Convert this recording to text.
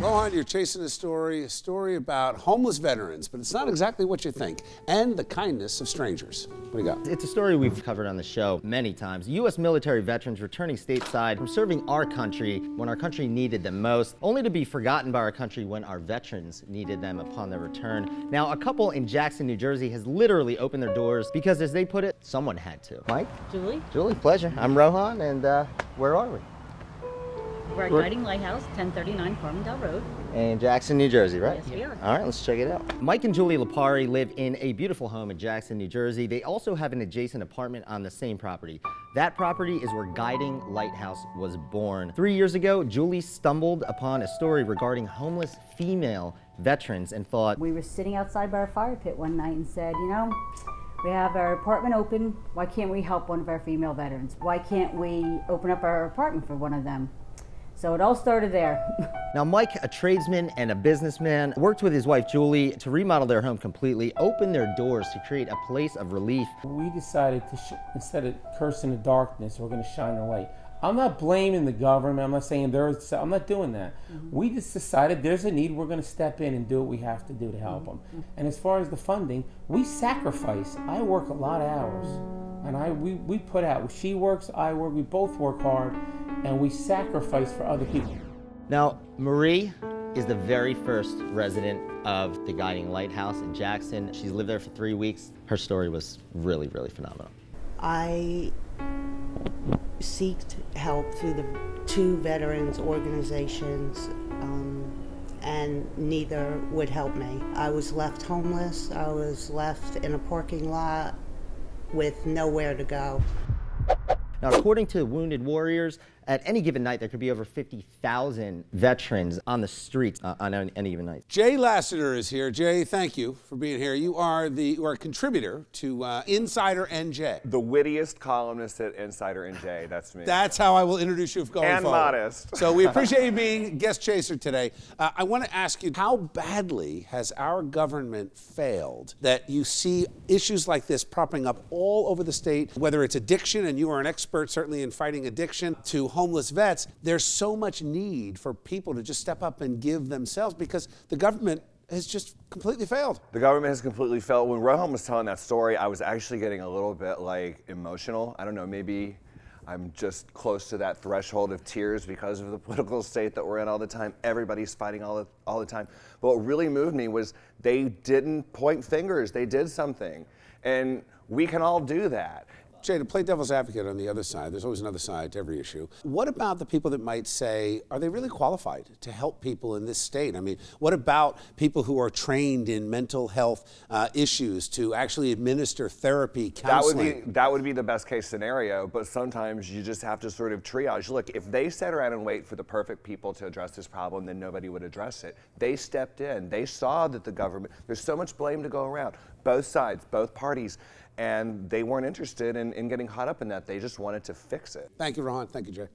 Rohan, you're chasing a story, a story about homeless veterans, but it's not exactly what you think, and the kindness of strangers. What do you got? It's a story we've covered on the show many times. U.S. military veterans returning stateside from serving our country when our country needed them most, only to be forgotten by our country when our veterans needed them upon their return. Now, a couple in Jackson, New Jersey has literally opened their doors because, as they put it, someone had to. Mike? Julie, Julie, pleasure. I'm Rohan, and uh, where are we? We're at GuidingLight House, 1039 Farmingdale Road. In Jackson, New Jersey, right? Yes, we are. All right, let's check it out. Mike and Julie Lipari live in a beautiful home in Jackson, New Jersey. They also have an adjacent apartment on the same property. That property is where GuidingLight House was born. Three years ago, Julie stumbled upon a story regarding homeless female veterans and thought, We were sitting outside by our fire pit one night and said, you know, we have our apartment open. Why can't we help one of our female veterans? Why can't we open up our apartment for one of them? So it all started there. Now, Mike, a tradesman and a businessman, worked with his wife Julie to remodel their home completely, open their doors to create a place of relief. We decided to, sh- instead of cursing the darkness, we're going to shine the light. I'm not blaming the government. I'm not saying there's. I'm not doing that. Mm-hmm. We just decided there's a need. We're going to step in and do what we have to do to help mm-hmm. them. And as far as the funding, we sacrifice. I work a lot of hours, and I we, we put out. She works. I work. We both work hard, and we sacrifice for other people. Now, Marie is the very first resident of the GuidingLight House in Jackson. She's lived there for three weeks. Her story was really, really phenomenal. I seeked help through the two veterans organizations, um, and neither would help me. I was left homeless. I was left in a parking lot with nowhere to go. Now, according to Wounded Warriors, at any given night, there could be over 50,000 veterans on the streets uh, on any any given night. Jay Lassiter is here. Jay, thank you for being here. You are the you are a contributor to uh, Insider NJ. The wittiest columnist at Insider NJ. That's me. That's how I will introduce you going And forward. And modest. So we appreciate you being guest chaser today. Uh, I want to ask you, how badly has our government failed that you see issues like this propping up all over the state, whether it's addiction, and you are an expert certainly in fighting addiction, to homeless vets. There's so much need for people to just step up and give themselves because the government has just completely failed. the government has completely failed. When Rohan was telling that story, I was actually getting a little bit like emotional. I don't know, maybe I'm just close to that threshold of tears because of the political state that we're in all the time. Everybody's fighting all the, all the time. But what really moved me was they didn't point fingers, they did something. And we can all do that. Jay, to play devil's advocate on the other side, there's always another side to every issue. What about the people that might say, are they really qualified to help people in this state? I mean, what about people who are trained in mental health uh, issues to actually administer therapy, That would counseling? be that would be the best case scenario, but sometimes you just have to sort of triage. Look, if they sat around and wait for the perfect people to address this problem, then nobody would address it. They stepped in. They saw that the government there's so much blame to go around. Both sides, both parties, and they weren't interested in, in getting caught up in that. They just wanted to fix it. Thank you, Rohan. Thank you, Jay.